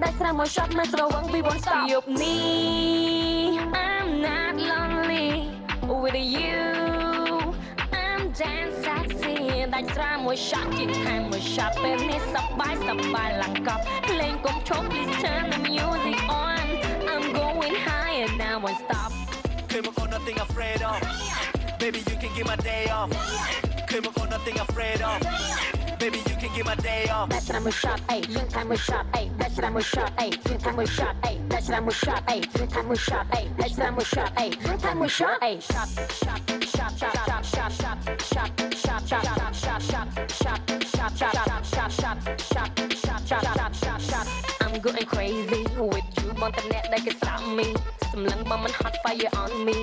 Back from my shot, my throw won't be one stop. Yup, me, I'm not lonely. With you. I'm damn sexy. ដាច់ស្រាមួយ shot ជាឆានមួយ shot ពេលនេះសប្បាយសប្បាយឡាកប់ភ្លេងកុំឈប់ please turn the music on. I'm going higher now won't stop. ឃើញមកអូន nothing afraid of. Baby you can give my day off. ឃើញមកអូន nothing afraid of get my day off That's what I'm a shot, ayy. You time a shot, ayy. That's what I'm a shot, ayy. You time a shot, ayy. That's what I'm a shot, ayy. You time a shot, ayy. That's what I'm a shot, ayy. You time a shot, ayy. Shot, shot, shot, shot, shot, shot, shot, shot, shot, shot, shot, shot, shot, shot, shot, shot, shot, shot, shot, I'm going crazy with you បងតអ្នកដែលគេស្ដាប់ me សម្លឹងបើមិន hot fire on me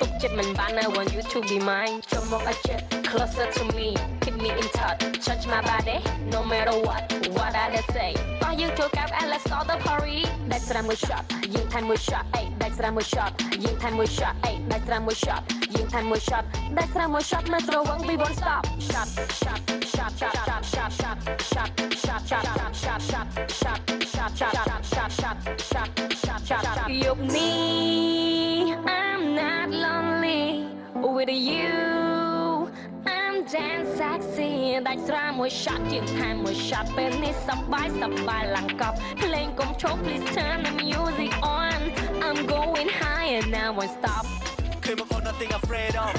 ទុកចិត្តមិនបាន I want you to be mine ចូលមកឲ្យចិត្ត closer to me keep me in touch touch my body no matter what what I they say តោះយើងចូលកែប and let's start the party ដាច់ស្រាមួយ shot យើងថែមមួយ shot អេដាច់ស្រាមួយ shot យើងថែមមួយ shot អេដាច់ស្រាមួយ shot យើងថែមមួយ shot ដាច់ស្រាមួយ shot មិនស្រវឹង we won't stop shot shot shot Chop, chop, chop. You're me, I'm not lonely. With you, I'm damn sexy. ដាច់ស្រាមួយ shot ជាងថែមមួយ Playing control, please turn the music on. I'm going higher now won't stop. ឃើញមកអូន nothing afraid of.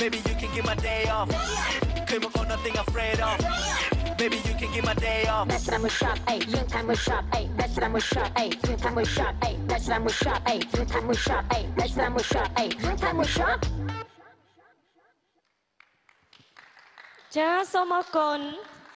Maybe you can give my day off. ឃើញមកអូន nothing afraid of. Maybe you can get my day off. That's what I'm a shop, ayy. Young time was shop, ayy. That's what I'm a shop, ayy. Young time was shop, ayy. That's what I'm a shop, ayy. Young time was shop, ayy. That's what I'm a shop, ayy. Young time was shop. Cha Somakon.